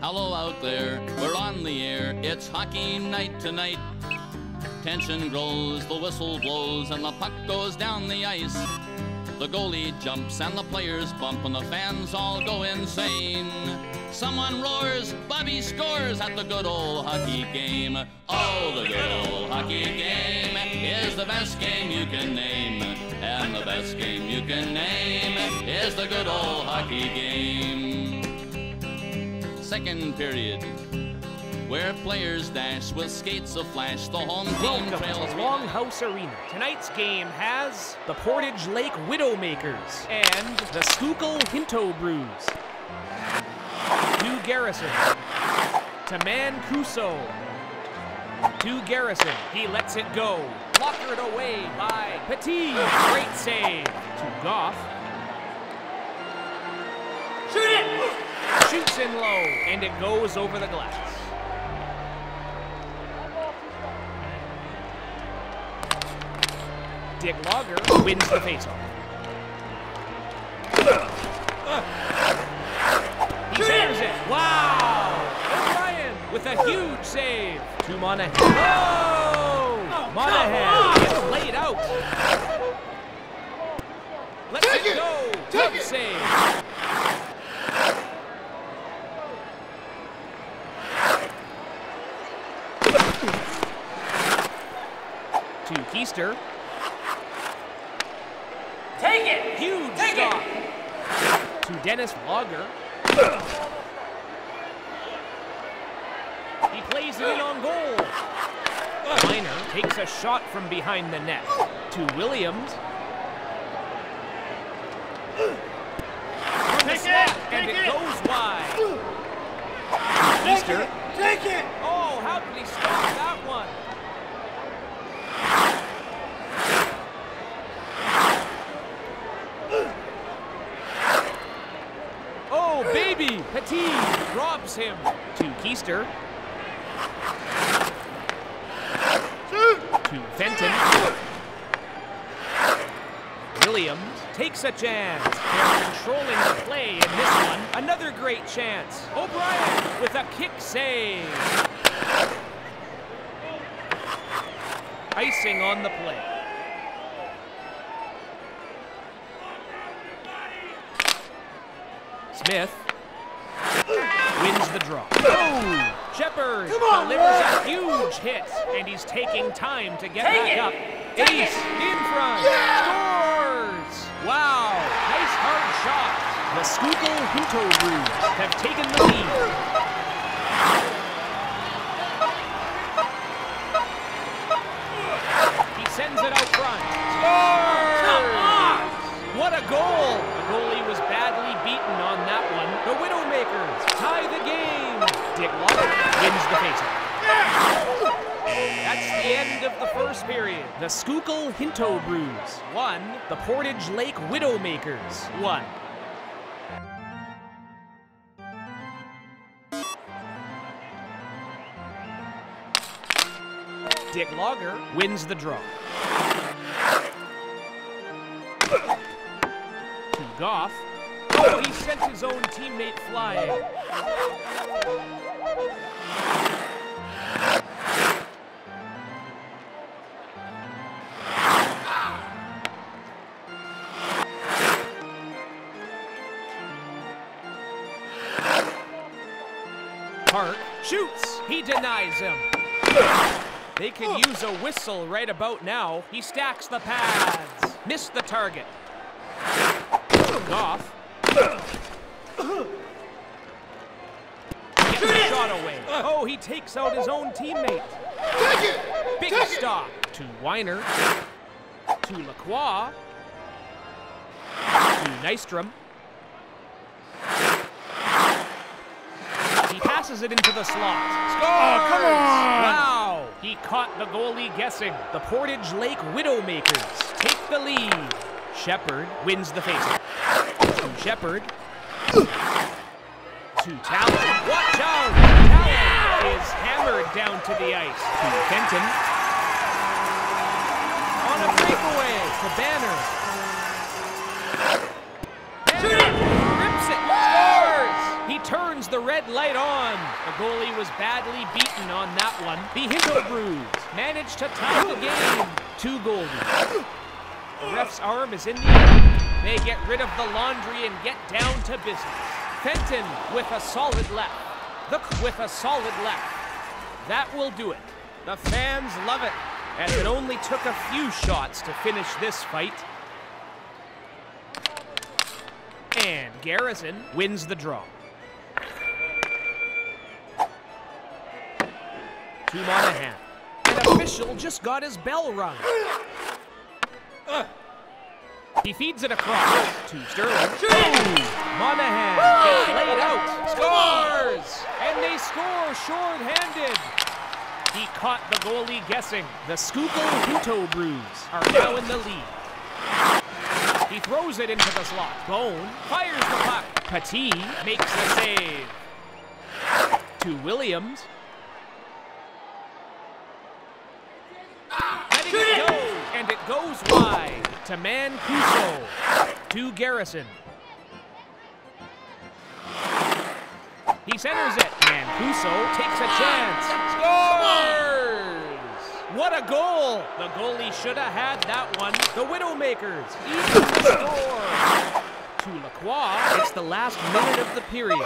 Hello out there, we're on the air. It's hockey night tonight. Tension grows, the whistle blows, and the puck goes down the ice. The goalie jumps and the players bump, and the fans all go insane. Someone roars, Bobby scores at the good old hockey game. Oh, the good old hockey game is the best game you can name. Best game you can name is the good old hockey game. Second period, where players dash with skates aflash, the home team Welcome trails. to Longhouse Arena. Tonight's game has the Portage Lake Widowmakers and the Schuylkill Hinto Brews. New Garrison. To Mancuso. To Garrison. He lets it go. Blockered away by Petit. Great save. To Goff. Shoot it! Shoots in low, and it goes over the glass. Dick Logger wins the faceoff. A huge save to Monahan. Oh! Monahan gets laid out. Let's it go. Tough save. To Keister. Take it! Huge Take stop. To Dennis Logger. He plays it in on goal. Miner takes a shot from behind the net. To Williams. From the Take it! slot, and it it! goes wide. To Easter. Take it! Oh, how did he stop that one? Oh, baby! Petit robs him to Keister. To Fenton. Williams takes a chance. They're controlling the play in this one. Another great chance. O'Brien with a kick save. Icing on the play. Smith wins the draw. Oh! Shepard on, delivers a huge hit, and he's taking time to get Take back it. up. Take Ace it. in front. Scores! Wow! Nice hard shot. The Schuylkill Hinto Brews have taken the lead. He sends it out front. Scores! What a goal! The goalie was badly beaten on that one. The Widowmakers tie the game. Dick Logger wins the faceoff. That's the end of the first period. The Schuylkill Hinto Brews won. The Portage Lake Widowmakers won. Dick Logger wins the draw. To Goff. Oh, he sent his own teammate flying. Park shoots. He denies him. They can use a whistle right about now. He stacks the pads. Missed the target. Goff. Gets the shot away. Oh, he takes out his own teammate. Big stop to Weiner. To Lacroix. To Nystrom. He passes it into the slot. Scores! come on! Wow! He caught the goalie guessing. The Portage Lake Widowmakers take the lead. Shepard wins the faceoff. To Shepard. To Talon. Watch out! Down to the ice. To Kenton. On a breakaway to Banner. Rips it, scores! He turns the red light on. The goalie was badly beaten on that one. The Hindelbrews managed to tie the game. Two goalies. The ref's arm is in the air. They get rid of the laundry and get down to business. Fenton with a solid left. The with a solid left. That will do it. The fans love it, as it only took a few shots to finish this fight. And Garrison wins the draw. To Monahan. An official just got his bell rung. He feeds it across to Sterling. Monahan gets laid out. Scores! And they score short-handed. He caught the goalie guessing. The Schuylkill Hinto Brews are now in the lead. He throws it into the slot. Bone fires the puck. Petit makes the save. To Williams. Letting it go, and it goes wide to Mancuso. To Garrison. He centers it. Mancuso takes a chance. Scores! What a goal! The goalie should have had that one. The Widowmakers even the score. To Lacroix, it's the last minute of the period.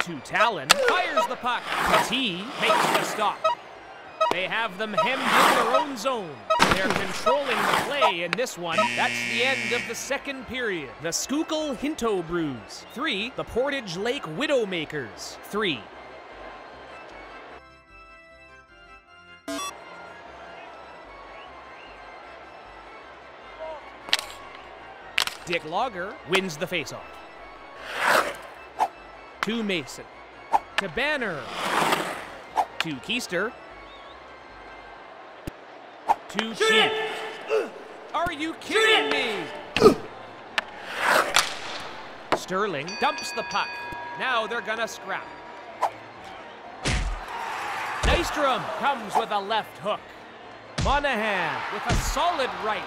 To Talon, fires the puck. Petit makes the stop. They have them hemmed in their own zone. They're controlling the play in this one. That's the end of the second period. The Schuylkill Hinto Brews. Three. The Portage Lake Widowmakers. Three. Dick Logger wins the faceoff. To Mason. To Banner. To Keister. To Chief. Are you kidding me? Sterling dumps the puck. Now they're gonna scrap. Nystrom comes with a left hook. Monahan with a solid right.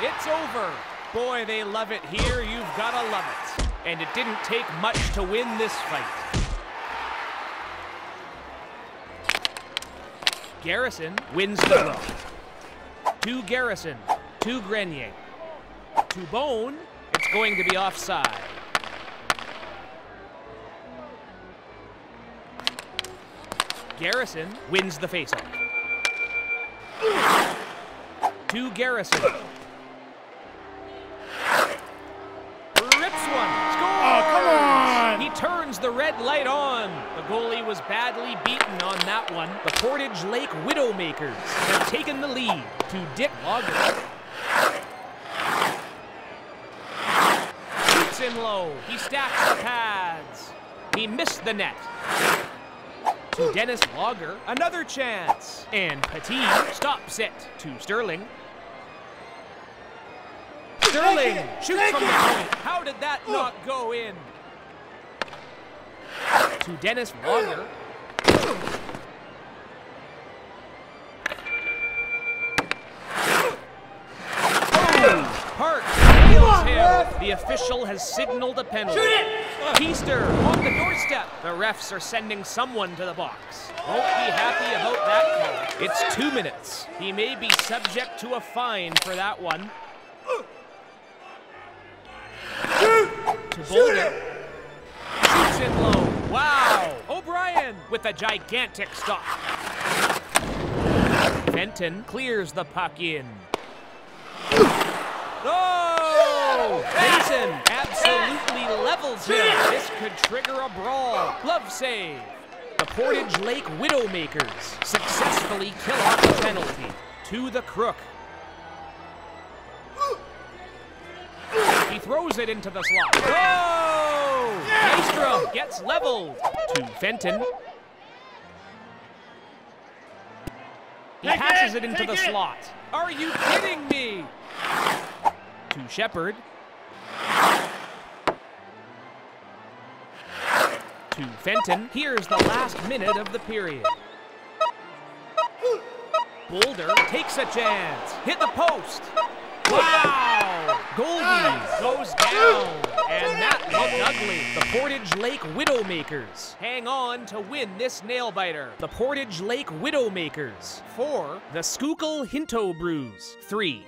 It's over. Boy, they love it here. You've gotta love it. And it didn't take much to win this fight. Garrison wins the draw. To Garrison. To Grenier. To Bone. It's going to be offside. Garrison wins the faceoff. To Garrison. Turns the red light on. The goalie was badly beaten on that one. The Portage Lake Widowmakers have taken the lead to Dick Logger. Shoots in low. He stacks the pads. He missed the net. To Dennis Logger, another chance. And Petit stops it to Sterling. Sterling shoots from the point. How did that not go in? To Dennis Logger. Park nails him. The official has signaled a penalty. Keister on the doorstep. The refs are sending someone to the box. Won't be happy about that call. It's two minutes. He may be subject to a fine for that one. To Boulder. Shoots in low. Wow. O'Brien with a gigantic stop. Fenton clears the puck in. Oh! Mason absolutely levels him. This could trigger a brawl. Glove save. The Portage Lake Widowmakers successfully kill off the penalty to the crook. He throws it into the slot. Oh! Nystrom gets leveled to Fenton. He Take passes it, it into the it. slot. Are you kidding me? To Shepard. To Fenton. Here's the last minute of the period. Boulder takes a chance. Hit the post. Wow! Goldie goes down. And that looked ugly. The Portage Lake Widowmakers hang on to win this nail biter. The Portage Lake Widowmakers. Four. The Schuylkill Hinto Brews. Three.